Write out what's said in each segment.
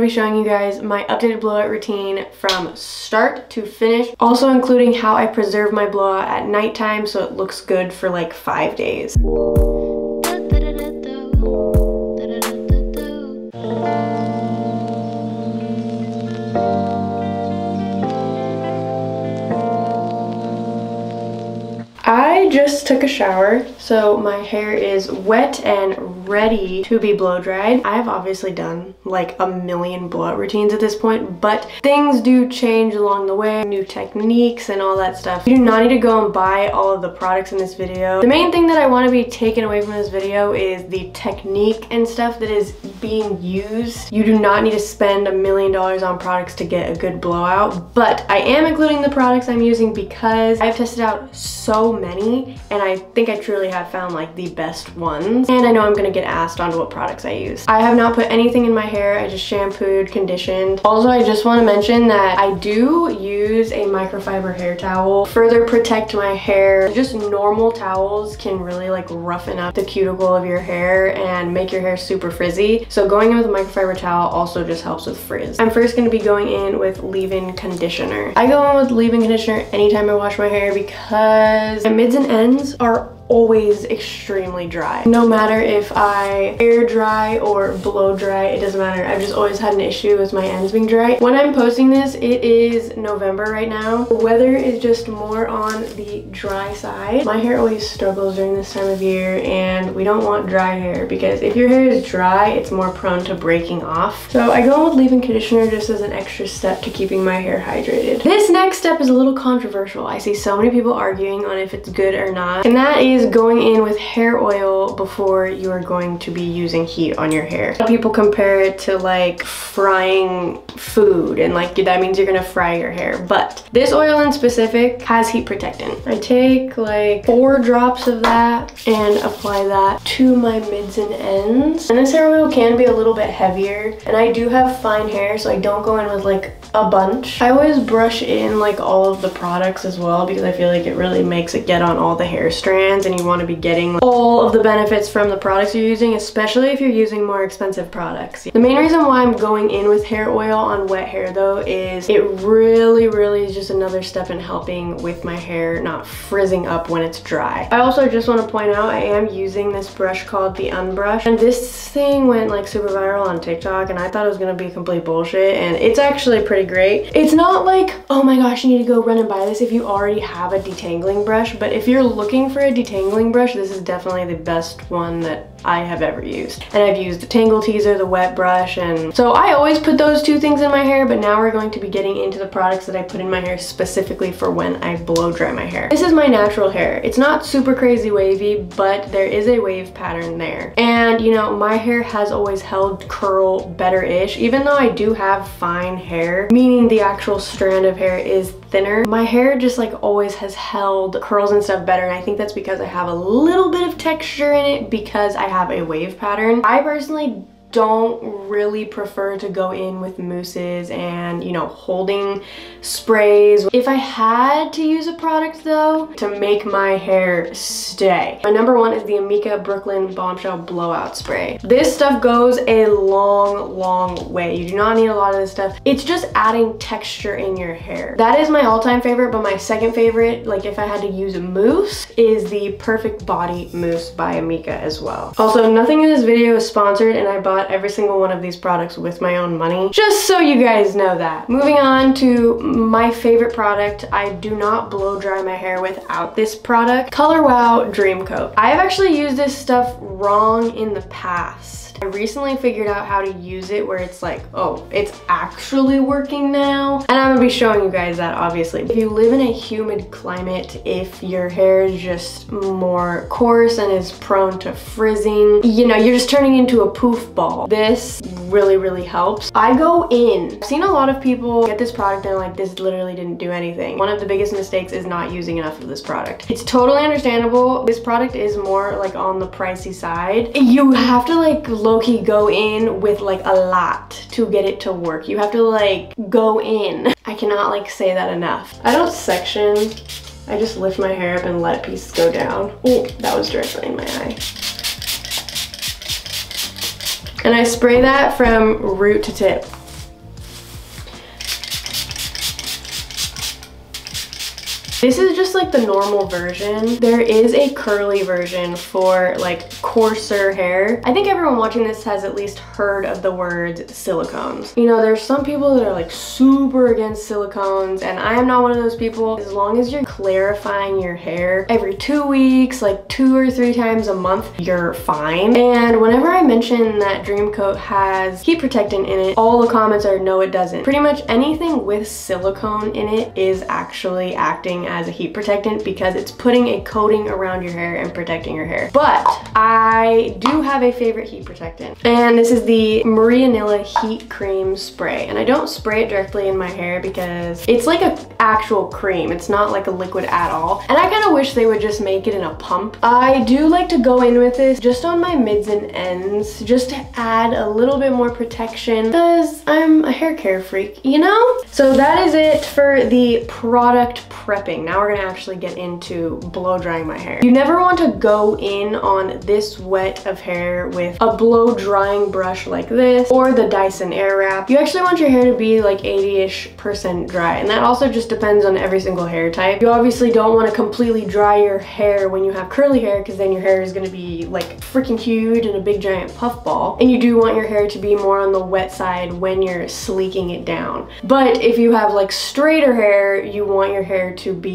to be showing you guys my updated blowout routine from start to finish. Also including how I preserve my blowout at nighttime so it looks good for like five days. Just took a shower, so my hair is wet and ready to be blow dried. I have obviously done like a million blowout routines at this point, but things do change along the way, new techniques and all that stuff. You do not need to go and buy all of the products in this video. The main thing that I want to be taken away from this video is the technique and stuff that is being used. You do not need to spend a million dollars on products to get a good blowout, but I am including the products I'm using because I've tested out so many and I think I truly have found like the best ones. And I know I'm gonna get asked onto what products I use. I have not put anything in my hair. I just shampooed, conditioned. Also, I just wanna mention that I do use a microfiber hair towel. Further protect my hair. Just normal towels can really like roughen up the cuticle of your hair and make your hair super frizzy. So going in with a microfiber towel also just helps with frizz. I'm first gonna be going in with leave-in conditioner. I go in with leave-in conditioner anytime I wash my hair because my mids and ends are always extremely dry. No matter if I air dry or blow dry, it doesn't matter. I've just always had an issue with my ends being dry. When I'm posting this, it is November right now. The weather is just more on the dry side. My hair always struggles during this time of year and we don't want dry hair because if your hair is dry, it's more prone to breaking off. So I go with leave-in conditioner just as an extra step to keeping my hair hydrated. This next step is a little controversial. I see so many people arguing on if it's good or not, and that is is going in with hair oil before you are going to be using heat on your hair. People compare it to like frying food and like that means you're gonna fry your hair. But this oil in specific has heat protectant. I take like four drops of that and apply that to my mids and ends. And this hair oil can be a little bit heavier and I do have fine hair so I don't go in with like a bunch. I always brush in like all of the products as well because I feel like it really makes it get on all the hair strands and you want to be getting all of the benefits from the products you're using, especially if you're using more expensive products. The main reason why I'm going in with hair oil on wet hair though is it really, really is just another step in helping with my hair not frizzing up when it's dry. I also just want to point out I am using this brush called the Unbrush and this thing went like super viral on TikTok and I thought it was going to be complete bullshit and it's actually pretty great. It's not like, oh my gosh, you need to go run and buy this if you already have a detangling brush, but if you're looking for a detangling brush, this is definitely the best one that I have ever used. And I've used the Tangle Teezer, the wet brush, and so I always put those two things in my hair, but now we're going to be getting into the products that I put in my hair specifically for when I blow dry my hair. This is my natural hair. It's not super crazy wavy, but there is a wave pattern there. And you know, my hair has always held curl better-ish, even though I do have fine hair, meaning the actual strand of hair is thinner. My hair just like always has held curls and stuff better and I think that's because I have a little bit of texture in it because I have a wave pattern. I personally don't really prefer to go in with mousses and, you know, holding sprays. If I had to use a product though, to make my hair stay, my number one is the Amika Brooklyn Bombshell Blowout Spray. This stuff goes a long, long way. You do not need a lot of this stuff. It's just adding texture in your hair. That is my all-time favorite, but my second favorite, like if I had to use a mousse, is the Perfect Body Mousse by Amika as well. Also, nothing in this video is sponsored and I bought bought every single one of these products with my own money, just so you guys know that. Moving on to my favorite product, I do not blow dry my hair without this product, Color Wow Dream Coat. I have actually used this stuff wrong in the past. I recently figured out how to use it where it's like, oh, it's actually working now. And I'm gonna be showing you guys that obviously. If you live in a humid climate, if your hair is just more coarse and is prone to frizzing, you know, you're just turning into a poof ball. This really, really helps. I go in. I've seen a lot of people get this product and like, this literally didn't do anything. One of the biggest mistakes is not using enough of this product. It's totally understandable. This product is more like on the pricey side. You have to like low-key go in with like a lot to get it to work. You have to like go in. I cannot like say that enough. I don't section. I just lift my hair up and let pieces go down. Oh, that was directly in my eye. And I spray that from root to tip. This is just like the normal version. There is a curly version for like coarser hair. I think everyone watching this has at least heard of the word silicones. You know, there's some people that are like super against silicones and I am not one of those people. As long as you're clarifying your hair every two weeks, like two or three times a month, you're fine. And whenever I mention that Dream Coat has heat protectant in it, all the comments are no it doesn't. Pretty much anything with silicone in it is actually acting as a heat protectant because it's putting a coating around your hair and protecting your hair. But I do have a favorite heat protectant and this is the Maria Nila Heat Cream Spray. And I don't spray it directly in my hair because it's like an actual cream. It's not like a liquid at all. And I kind of wish they would just make it in a pump. I do like to go in with this just on my mids and ends just to add a little bit more protection because I'm a hair care freak, you know? So that is it for the product prepping. Now we're gonna actually get into blow drying my hair. You never want to go in on this wet of hair with a blow drying brush like this or the Dyson Airwrap. You actually want your hair to be like 80-ish percent dry and that also just depends on every single hair type. You obviously don't want to completely dry your hair when you have curly hair because then your hair is to be like freaking huge and a big giant puff ball. And you do want your hair to be more on the wet side when you're sleeking it down. But if you have like straighter hair, you want your hair to be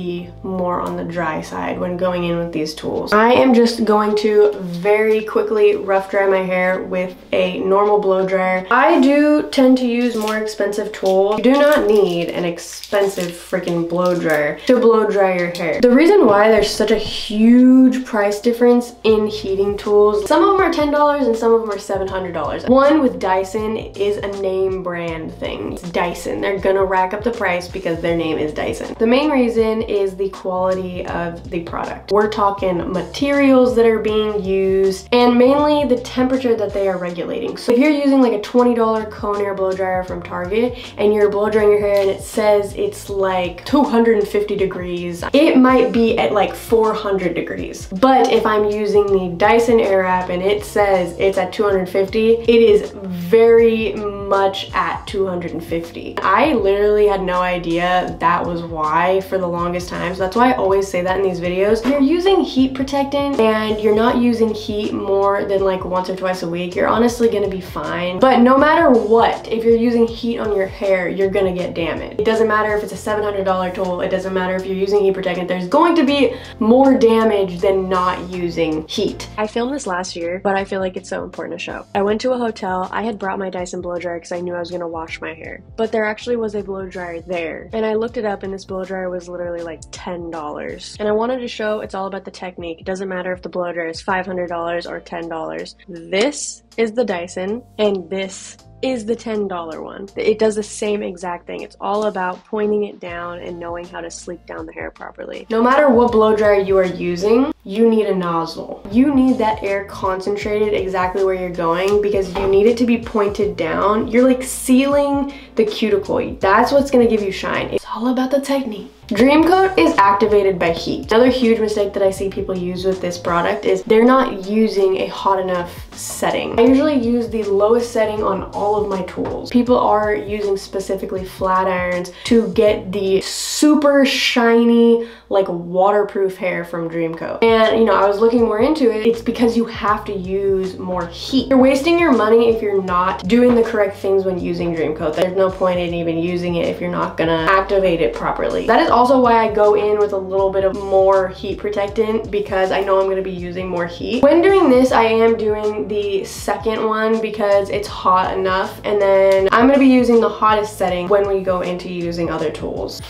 more on the dry side when going in with these tools. I am just going to very quickly rough dry my hair with a normal blow dryer. I do tend to use more expensive tools. You do not need an expensive freaking blow dryer to blow dry your hair. The reason why there's such a huge price difference in heating tools, some of them are $10 and some of them are $700. One with Dyson is a name brand thing. It's Dyson. They're gonna rack up the price because their name is Dyson. The main reason is the quality of the product. We're talking materials that are being used and mainly the temperature that they are regulating. So if you're using like a $20 Conair blow dryer from Target and you're blow drying your hair and it says it's like 250 degrees, it might be at like 400 degrees. But if I'm using the Dyson Airwrap and it says it's at 250, it is very much at 250. I literally had no idea that was why for the longest time. So that's why I always say that in these videos. If you're using heat protectant and you're not using heat more than like once or twice a week, you're honestly gonna be fine. But no matter what, if you're using heat on your hair, you're gonna get damage. It doesn't matter if it's a $700 tool, it doesn't matter if you're using heat protectant, there's going to be more damage than not using heat. I filmed this last year, but I feel like it's so important to show. I went to a hotel, I had brought my Dyson blow dryer because I knew I was gonna wash my hair. But there actually was a blow dryer there. And I looked it up and this blow dryer was literally like $10. And I wanted to show it's all about the technique. It doesn't matter if the blow dryer is $500 or $10. This is the Dyson and this is the $10 one. It does the same exact thing. It's all about pointing it down and knowing how to sleek down the hair properly. No matter what blow dryer you are using, you need a nozzle. You need that air concentrated exactly where you're going because you need it to be pointed down. You're like sealing the cuticle. That's what's gonna give you shine. It's all about the technique. Dream Coat is activated by heat. Another huge mistake that I see people use with this product is they're not using a hot enough setting. I usually use the lowest setting on all of my tools. People are using specifically flat irons to get the super shiny, like waterproof hair from Dream Coat. And you know, I was looking more into it. It's because you have to use more heat. You're wasting your money if you're not doing the correct things when using Dream Coat. There's no point in even using it if you're not gonna activate it properly. That is also why I go in with a little bit of more heat protectant because I know I'm gonna be using more heat. When doing this, I am doing the second one because it's hot enough and then I'm gonna be using the hottest setting when we go into using other tools.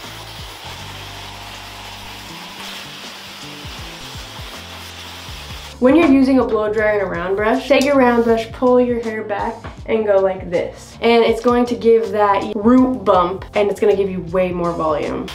When you're using a blow dryer and a round brush, take your round brush, pull your hair back, and go like this. And it's going to give that root bump, and it's gonna give you way more volume.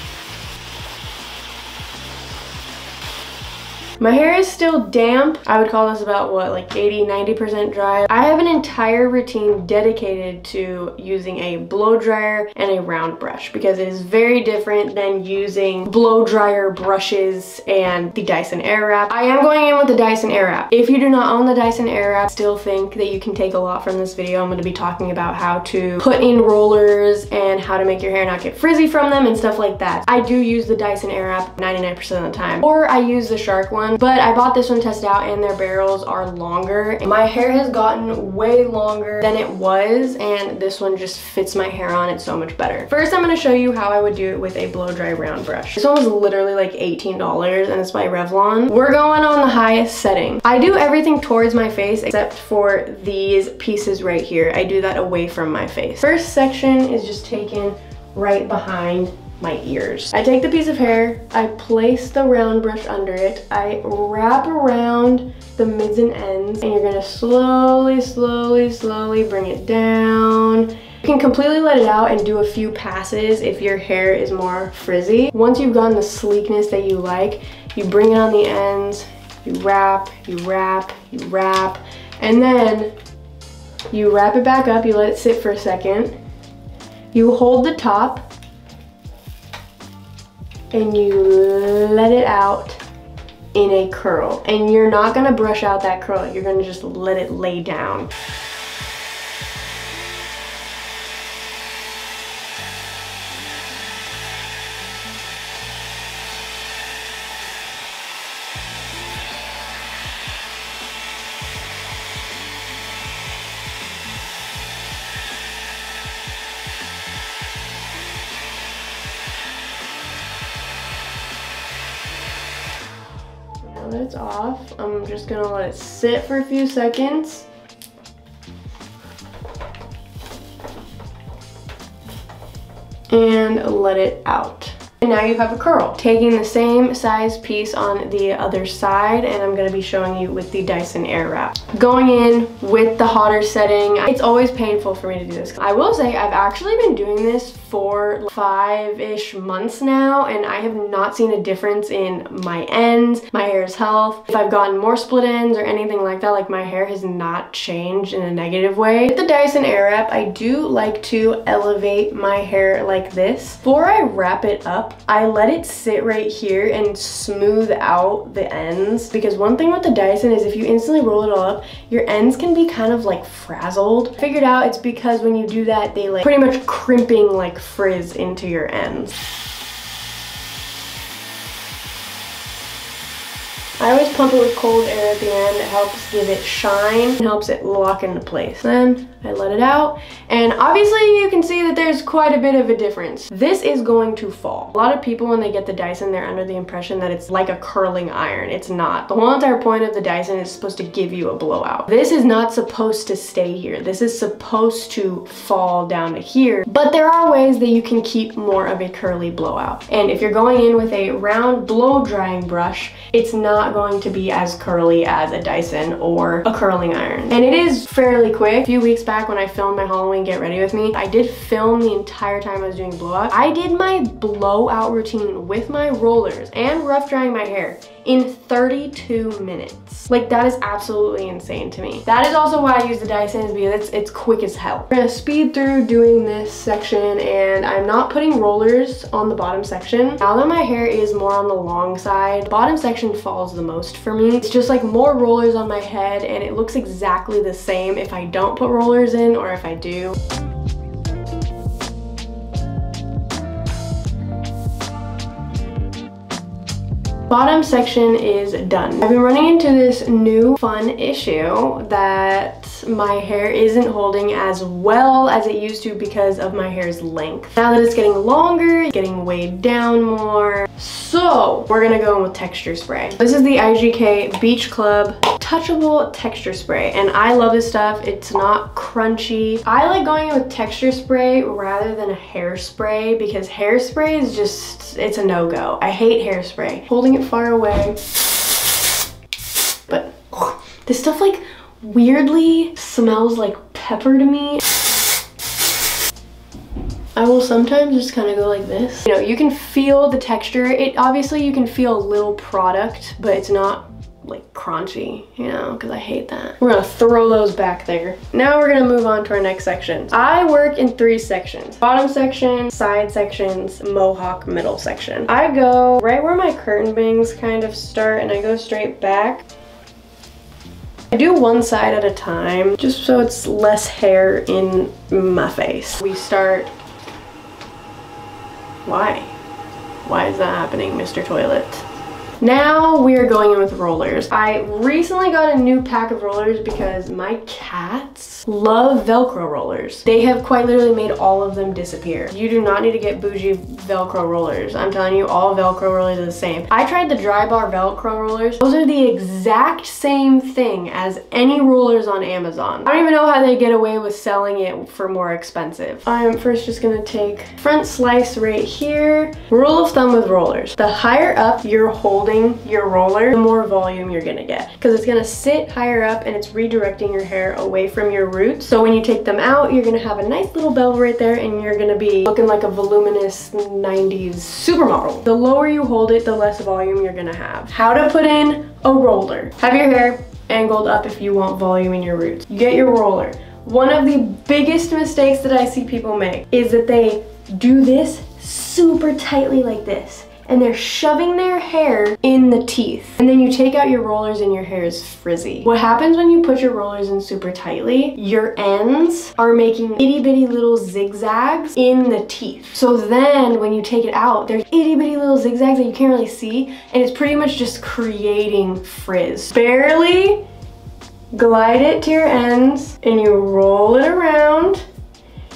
My hair is still damp. I would call this about what, like 80, 90% dry. I have an entire routine dedicated to using a blow dryer and a round brush because it is very different than using blow dryer brushes and the Dyson Airwrap. I am going in with the Dyson Airwrap. If you do not own the Dyson Airwrap, still think that you can take a lot from this video. I'm going to be talking about how to put in rollers and how to make your hair not get frizzy from them and stuff like that. I do use the Dyson Airwrap 99% of the time. Or I use the Shark one, but I bought this one tested out and their barrels are longer. My hair has gotten way longer than it was and this one just fits my hair on it so much better. First, I'm going to show you how I would do it with a blow dry round brush. This one was literally like $18 and it's by Revlon. We're going on the highest setting. I do everything towards my face except for these pieces right here. I do that away from my face. First section is just taken right behind my ears. I take the piece of hair, I place the round brush under it, I wrap around the mids and ends, and you're gonna slowly, slowly, slowly bring it down. You can completely let it out and do a few passes if your hair is more frizzy. Once you've gotten the sleekness that you like, you bring it on the ends, you wrap, you wrap, you wrap, and then you wrap it back up, you let it sit for a second, you hold the top, and you let it out in a curl. And you're not gonna brush out that curl, you're gonna just let it lay down. I'm just gonna let it sit for a few seconds. And let it out. And now you have a curl. Taking the same size piece on the other side and I'm gonna be showing you with the Dyson Airwrap. Going in with the hotter setting, it's always painful for me to do this. I will say I've actually been doing this for five-ish months now and I have not seen a difference in my ends, my hair's health. If I've gotten more split ends or anything like that, like my hair has not changed in a negative way. With the Dyson Airwrap, I do like to elevate my hair like this. Before I wrap it up, I let it sit right here and smooth out the ends because one thing with the Dyson is if you instantly roll it all up, your ends can be kind of like frazzled. Figured out it's because when you do that, they like pretty much crimping like frizz into your ends. I always pump it with cold air at the end. It helps give it shine, it helps it lock into place. Then I let it out, and obviously you can see that there's quite a bit of a difference. This is going to fall. A lot of people when they get the Dyson, they're under the impression that it's like a curling iron. It's not. The whole entire point of the Dyson is supposed to give you a blowout. This is not supposed to stay here. This is supposed to fall down to here, but there are ways that you can keep more of a curly blowout. And if you're going in with a round blow drying brush, it's not not going to be as curly as a Dyson or a curling iron. And it is fairly quick. A few weeks back when I filmed my Halloween Get Ready With Me, I did film the entire time I was doing blowout. I did my blowout routine with my rollers and rough drying my hair in 32 minutes. Like that is absolutely insane to me. That is also why I use the Dyson because it's, it's quick as hell. We're gonna speed through doing this section and I'm not putting rollers on the bottom section. Now that my hair is more on the long side, bottom section falls the most for me. It's just like more rollers on my head and it looks exactly the same if I don't put rollers in or if I do. Bottom section is done. I've been running into this new fun issue that my hair isn't holding as well as it used to because of my hair's length. Now that it's getting longer, getting weighed down more. So we're gonna go in with texture spray. This is the IGK Beach Club touchable texture spray and I love this stuff. It's not crunchy. I like going in with texture spray rather than a hairspray because hairspray is just, it's a no-go. I hate hairspray. Holding it far away. But oh, this stuff like weirdly smells like pepper to me. I will sometimes just kind of go like this. You know, you can feel the texture. It obviously you can feel a little product, but it's not like crunchy, you know, because I hate that. We're gonna throw those back there. Now we're gonna move on to our next section. I work in three sections. Bottom section, side sections, mohawk middle section. I go right where my curtain bangs kind of start and I go straight back. I do one side at a time, just so it's less hair in my face. We start, why? Why is that happening, Mr. Toilet? Now we are going in with rollers. I recently got a new pack of rollers because my cats love Velcro rollers. They have quite literally made all of them disappear. You do not need to get bougie Velcro rollers. I'm telling you, all Velcro rollers are the same. I tried the Drybar Velcro rollers. Those are the exact same thing as any rollers on Amazon. I don't even know how they get away with selling it for more expensive. I'm first just gonna take front slice right here. Rule of thumb with rollers. The higher up you're holding holding your roller, the more volume you're gonna get. Because it's gonna sit higher up and it's redirecting your hair away from your roots. So when you take them out, you're gonna have a nice little bell right there and you're gonna be looking like a voluminous 90s supermodel. The lower you hold it, the less volume you're gonna have. How to put in a roller. Have your hair angled up if you want volume in your roots. You get your roller. One of the biggest mistakes that I see people make is that they do this super tightly like this and they're shoving their hair in the teeth. And then you take out your rollers and your hair is frizzy. What happens when you put your rollers in super tightly, your ends are making itty bitty little zigzags in the teeth. So then when you take it out, there's itty bitty little zigzags that you can't really see and it's pretty much just creating frizz. Barely glide it to your ends and you roll it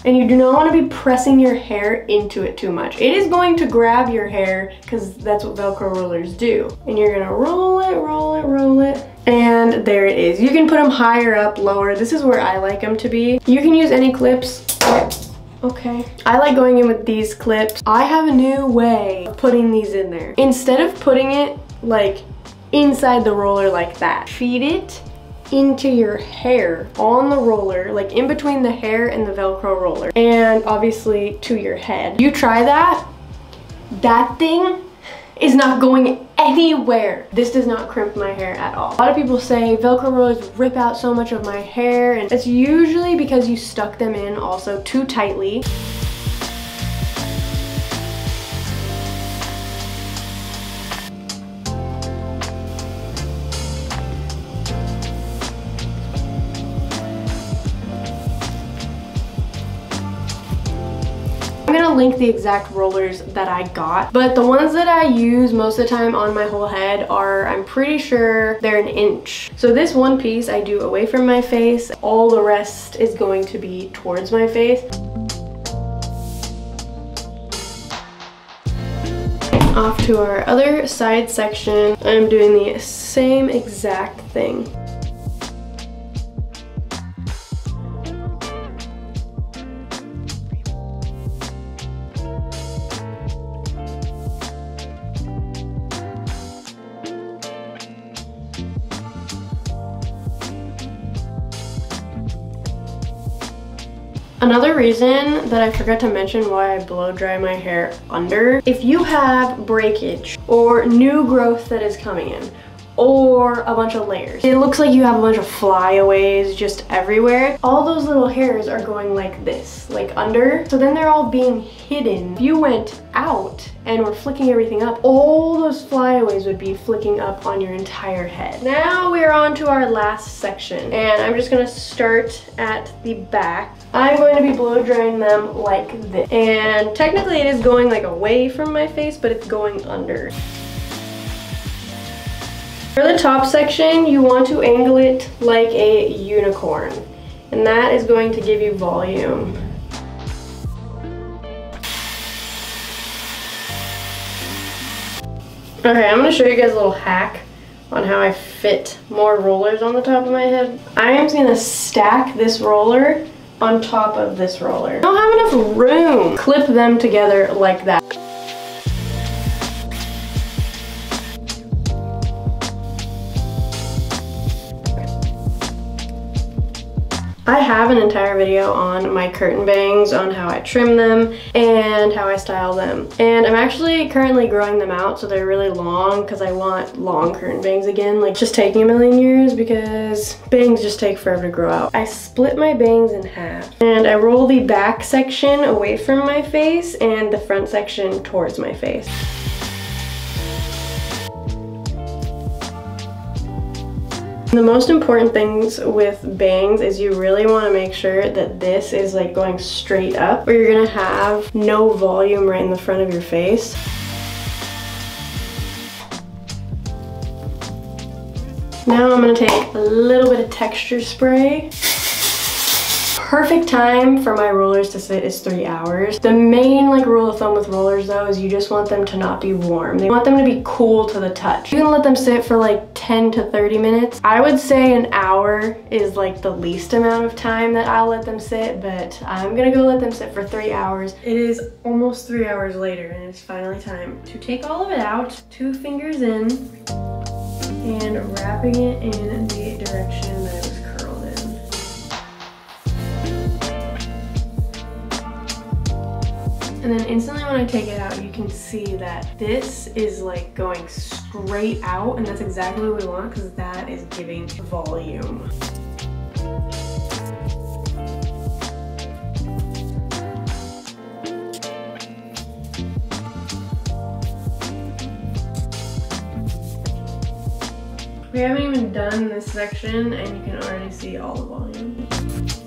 and you do not want to be pressing your hair into it too much. It is going to grab your hair because that's what Velcro rollers do. And you're gonna roll it, roll it, roll it. And there it is. You can put them higher up, lower. This is where I like them to be. You can use any clips. Okay. I like going in with these clips. I have a new way of putting these in there. Instead of putting it like inside the roller like that, feed it into your hair on the roller, like in between the hair and the Velcro roller, and obviously to your head. You try that, that thing is not going anywhere. This does not crimp my hair at all. A lot of people say Velcro rollers rip out so much of my hair, and it's usually because you stuck them in also too tightly. Link the exact rollers that I got, but the ones that I use most of the time on my whole head are, I'm pretty sure they're an inch. So this one piece I do away from my face, all the rest is going to be towards my face. Off to our other side section, I'm doing the same exact thing. Another reason that I forgot to mention why I blow dry my hair under, if you have breakage or new growth that is coming in, or a bunch of layers. It looks like you have a bunch of flyaways just everywhere. All those little hairs are going like this, like under. So then they're all being hidden. If you went out and were flicking everything up, all those flyaways would be flicking up on your entire head. Now we're on to our last section and I'm just gonna start at the back. I'm going to be blow drying them like this. And technically it is going like away from my face, but it's going under. For the top section, you want to angle it like a unicorn. And that is going to give you volume. Okay, I'm gonna show you guys a little hack on how I fit more rollers on the top of my head. I am gonna stack this roller on top of this roller. I don't have enough room. Clip them together like that. I have an entire video on my curtain bangs, on how I trim them and how I style them. And I'm actually currently growing them out so they're really long because I want long curtain bangs again. Like just taking a million years because bangs just take forever to grow out. I split my bangs in half and I roll the back section away from my face and the front section towards my face. The most important things with bangs is you really want to make sure that this is like going straight up or you're going to have no volume right in the front of your face. Now I'm going to take a little bit of texture spray perfect time for my rollers to sit is three hours. The main like rule of thumb with rollers though is you just want them to not be warm. They want them to be cool to the touch. You can let them sit for like 10 to 30 minutes. I would say an hour is like the least amount of time that I'll let them sit, but I'm gonna go let them sit for three hours. It is almost three hours later and it's finally time to take all of it out, two fingers in, and wrapping it in the direction that it was And then instantly when I take it out, you can see that this is like going straight out and that's exactly what we want because that is giving volume. We haven't even done this section and you can already see all the volume.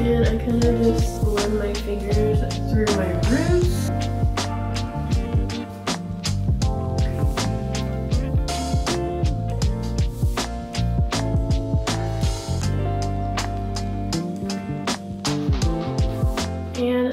And I kind of just run my fingers through my roots.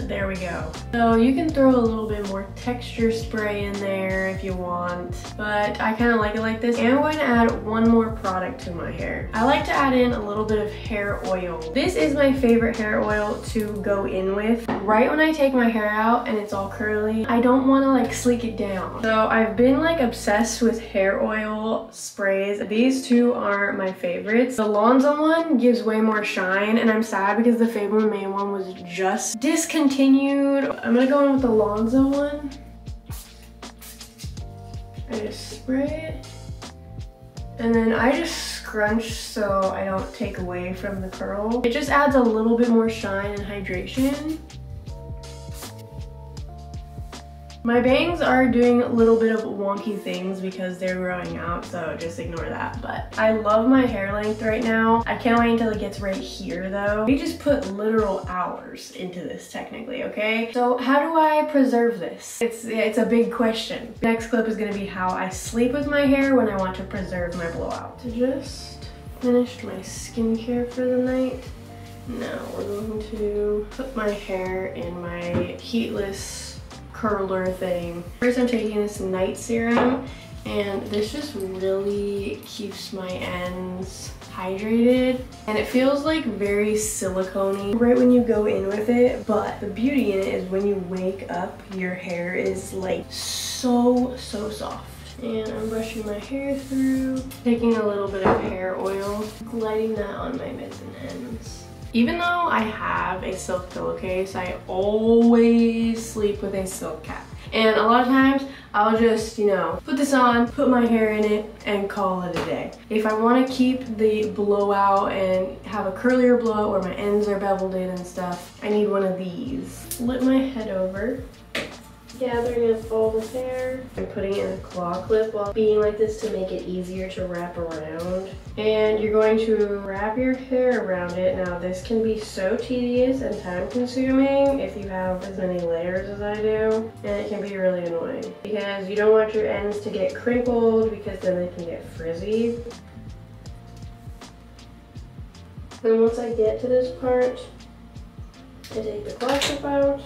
There we go. So you can throw a little bit more texture spray in there if you want, but I kind of like it like this. And I'm going to add one more product to my hair. I like to add in a little bit of hair oil. This is my favorite hair oil to go in with. Right when I take my hair out and it's all curly, I don't want to like sleek it down. So I've been like obsessed with hair oil sprays. These two are my favorites. The Lonza one gives way more shine and I'm sad because the Fable Mane one was just discontinued. I'm gonna go in with the Lonza one. I just spray it. And then I just scrunch so I don't take away from the curl. It just adds a little bit more shine and hydration. My bangs are doing a little bit of wonky things because they're growing out, so just ignore that. But I love my hair length right now. I can't wait until it gets right here though. We just put literal hours into this technically, okay? So how do I preserve this? It's, it's a big question. Next clip is gonna be how I sleep with my hair when I want to preserve my blowout. Just finished my skincare for the night. Now we're going to put my hair in my heatless curler thing. First I'm taking this night serum and this just really keeps my ends hydrated. And it feels like very silicone right when you go in with it but the beauty in it is when you wake up your hair is like so so soft. And I'm brushing my hair through taking a little bit of hair oil gliding that on my mids and ends even though I have a silk pillowcase, I always sleep with a silk cap. And a lot of times, I'll just, you know, put this on, put my hair in it, and call it a day. If I want to keep the blowout and have a curlier blowout where my ends are beveled in and stuff, I need one of these. Flip my head over gathering up all the hair and putting it in a claw clip while being like this to make it easier to wrap around. And you're going to wrap your hair around it. Now this can be so tedious and time consuming if you have as many layers as I do. And it can be really annoying because you don't want your ends to get crinkled because then they can get frizzy. Then once I get to this part, I take the claw clip out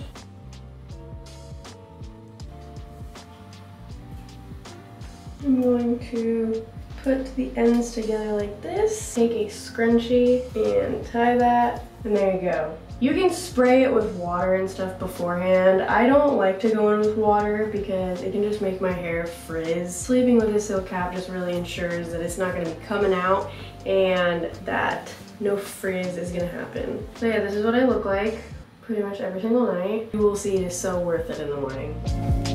I'm going to put the ends together like this. Take a scrunchie and tie that, and there you go. You can spray it with water and stuff beforehand. I don't like to go in with water because it can just make my hair frizz. Sleeping with a silk cap just really ensures that it's not gonna be coming out and that no frizz is gonna happen. So yeah, this is what I look like pretty much every single night. You will see it is so worth it in the morning.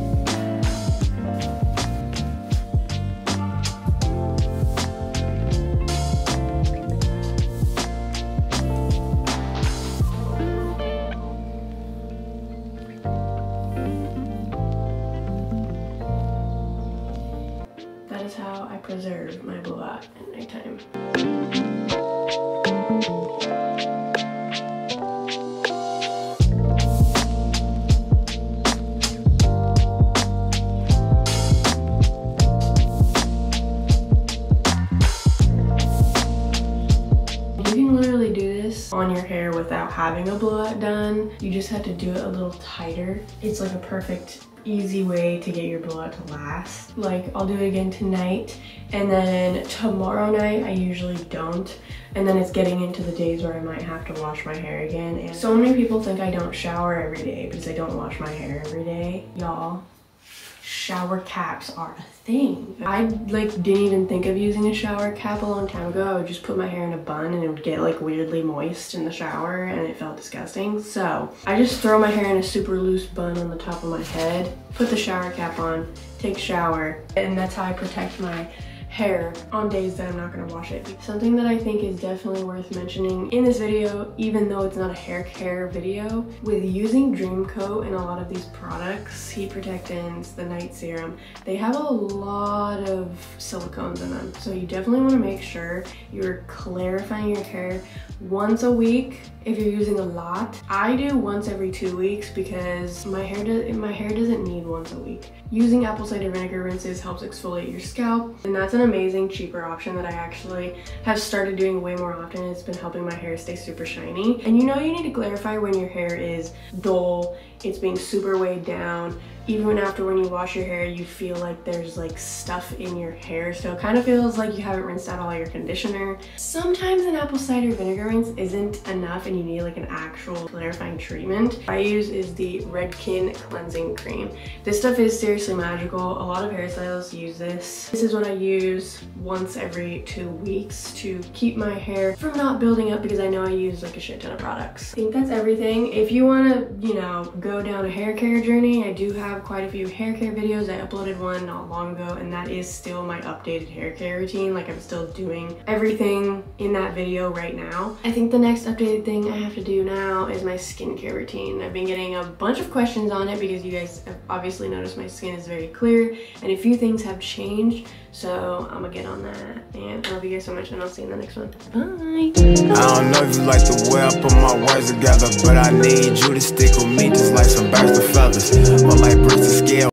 Having a blowout done. You just have to do it a little tighter. It's like a perfect easy way to get your blowout to last. Like I'll do it again tonight and then tomorrow night I usually don't. And then it's getting into the days where I might have to wash my hair again. And so many people think I don't shower every day because I don't wash my hair every day. Y'all, shower caps are a thing. I like didn't even think of using a shower cap a long time ago. I would just put my hair in a bun and it would get like weirdly moist in the shower and it felt disgusting. So I just throw my hair in a super loose bun on the top of my head, put the shower cap on, take shower, and that's how I protect my hair on days that I'm not gonna wash it. Something that I think is definitely worth mentioning in this video, even though it's not a hair care video, with using Dream Coat and a lot of these products, heat protectants, the night serum, they have a lot of silicones in them. So you definitely wanna make sure you're clarifying your hair once a week if you're using a lot. I do once every two weeks because my hair, does, my hair doesn't need once a week. Using apple cider vinegar rinses helps exfoliate your scalp and that's an amazing cheaper option that I actually have started doing way more often. It's been helping my hair stay super shiny. And you know you need to clarify when your hair is dull, it's being super weighed down, even after when you wash your hair you feel like there's like stuff in your hair. So it kind of feels like you haven't rinsed out all your conditioner. Sometimes an apple cider vinegar rinse isn't enough and you need like an actual clarifying treatment. I use is the redken cleansing cream. This stuff is seriously magical. A lot of hairstylists use this. This is what i use once every two weeks to keep my hair from not building up because i know i use like a shit ton of products. I think that's everything. If you want to you know go down a hair care journey i do have have quite a few hair care videos. I uploaded one not long ago and that is still my updated hair care routine. Like I'm still doing everything in that video right now. I think the next updated thing I have to do now is my skincare routine. I've been getting a bunch of questions on it because you guys have obviously noticed my skin is very clear and a few things have changed. So I'm gonna get on that. And I love you guys so much and I'll see you in the next one. Bye. I don't know if you like the way I put my words together, but I need you to stick with me just like some birds of feathers. Or like bricks to scale.